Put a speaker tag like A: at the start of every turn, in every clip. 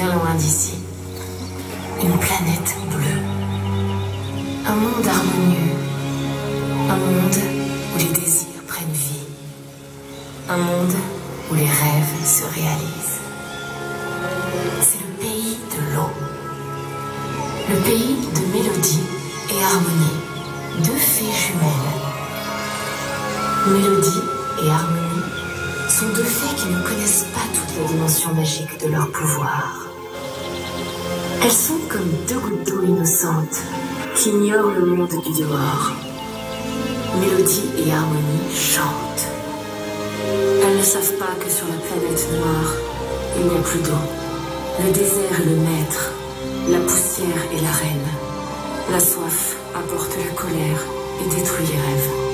A: bien loin d'ici. Une planète bleue. Un monde harmonieux. Un monde où les désirs prennent vie. Un monde où les rêves se réalisent. C'est le pays de l'eau. Le pays de mélodie et harmonie. Deux fées jumelles. Mélodie et harmonie sont deux fées qui ne connaissent pas toute la dimension magique de leur pouvoir. Elles sont comme deux gouttes d'eau innocentes qui ignorent le monde du dehors. Mélodie et harmonie chantent. Elles ne savent pas que sur la planète noire, il n'y a plus d'eau. Le désert est le maître, la poussière est la reine. La soif apporte la colère et détruit les rêves.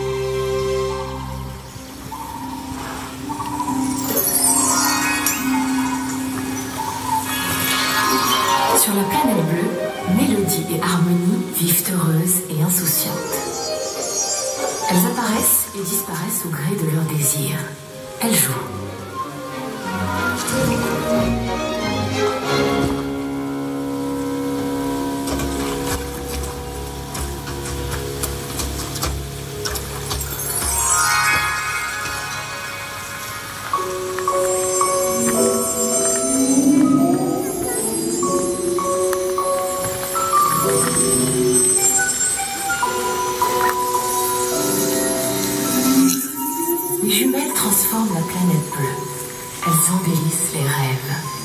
A: Elles apparaissent et disparaissent au gré de leurs désirs. Elles jouent. Transforment la planète bleue. Elles embellissent les rêves.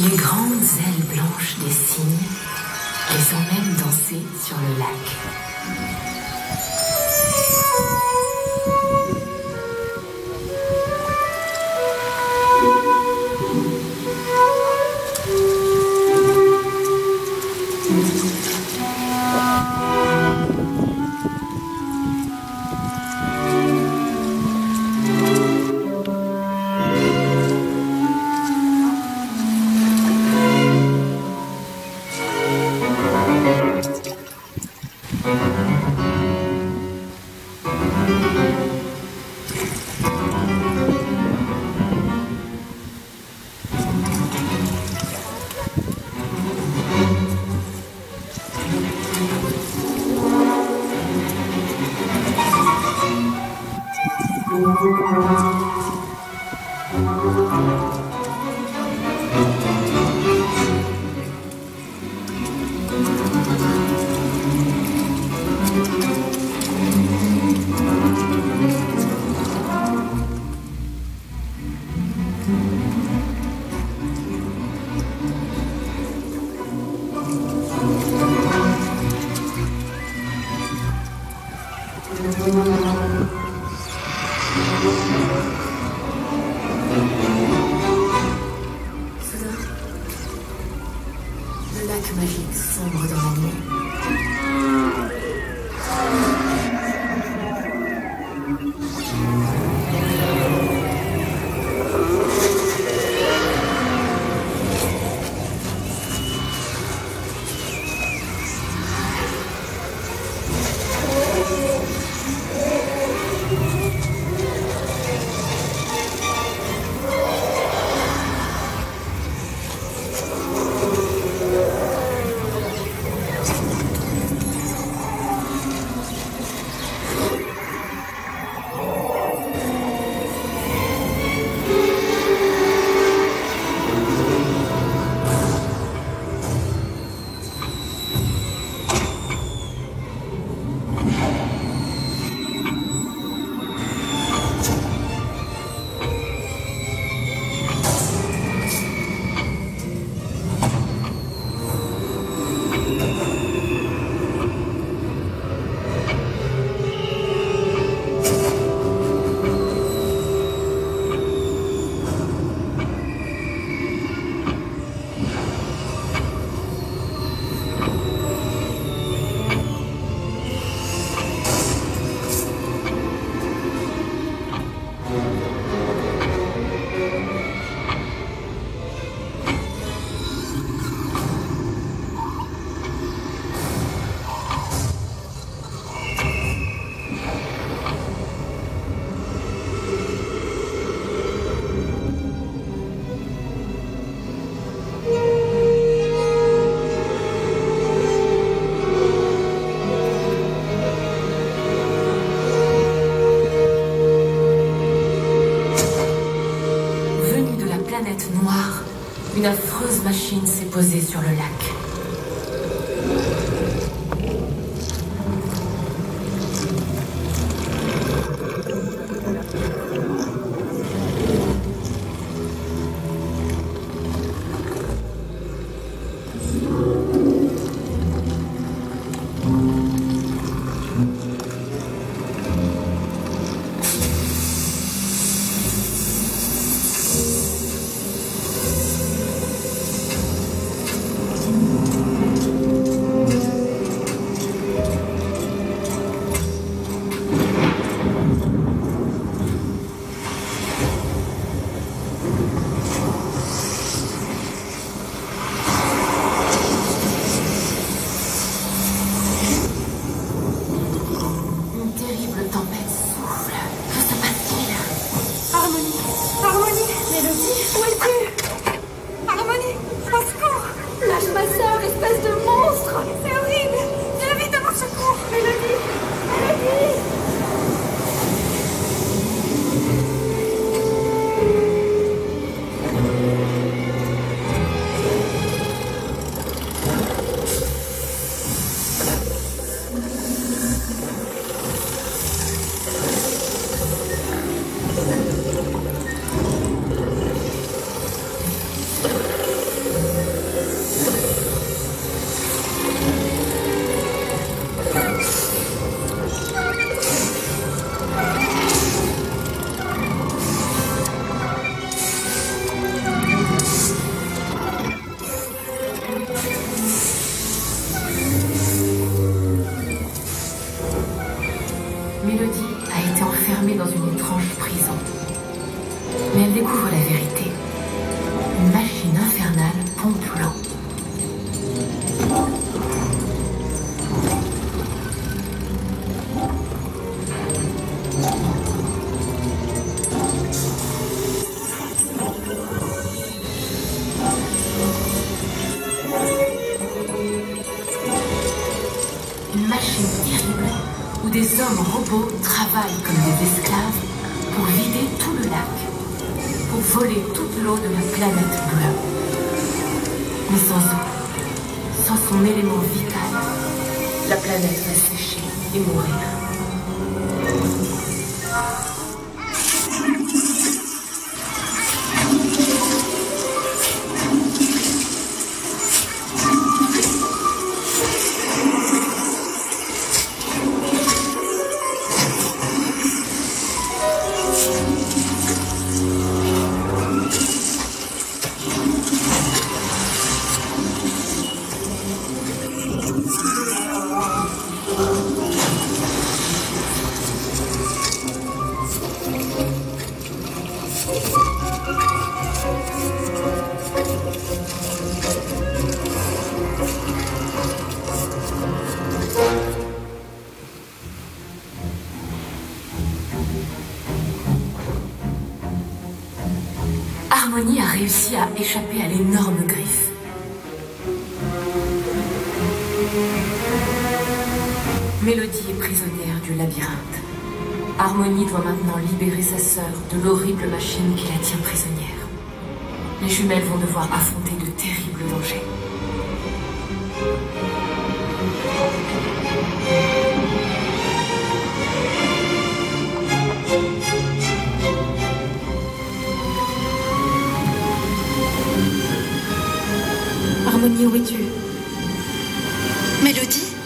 A: Les grandes ailes blanches des cygnes les emmènent danser sur le lac. 松毛 planète noire, une affreuse machine s'est posée sur le lac. Découvre la vérité. Une machine infernale pompe l'eau. Une machine terrible où des hommes robots travaillent comme des esclaves pour vider tout le lac, pour voler toute l'eau de la planète bleue. Mais sans eau, sans son élément vital, la planète va sécher et mourir. Réussi à échapper à l'énorme griffe. Mélodie est prisonnière du labyrinthe. Harmonie doit maintenant libérer sa sœur de l'horrible machine qui la tient prisonnière. Les jumelles vont devoir affronter de terribles dangers.
B: Où es-tu?
C: Mélodie?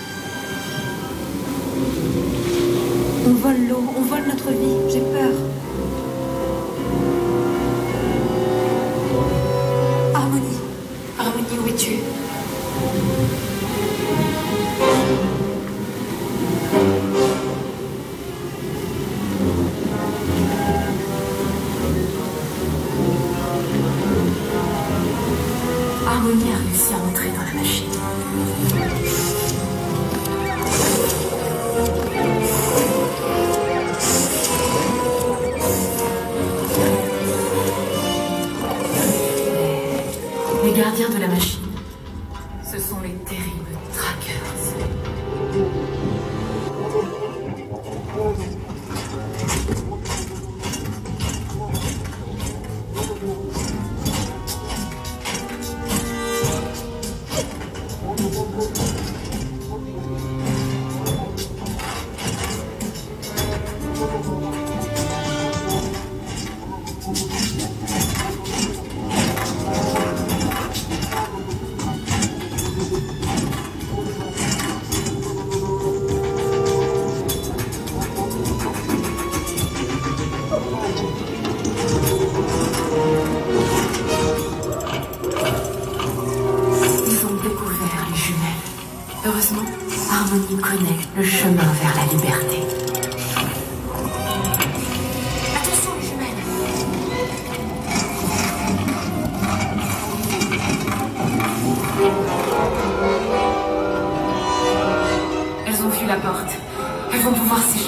B: Les gardiens
A: de la machine, ce sont les terribles trackers. Heureusement, Harmonie connaît le chemin vers la liberté. Attention les jumelles Elles ont vu la porte. Elles vont pouvoir s'échapper.